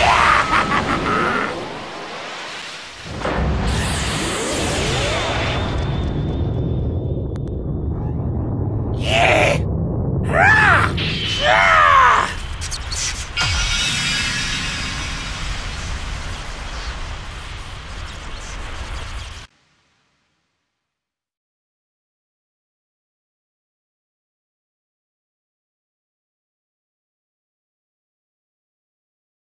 Yeah!